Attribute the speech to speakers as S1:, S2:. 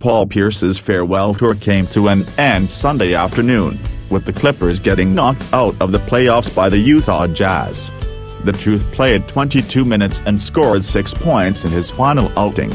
S1: Paul Pierce's farewell tour came to an end Sunday afternoon, with the Clippers getting knocked out of the playoffs by the Utah Jazz. The Truth played 22 minutes and scored 6 points in his final outing.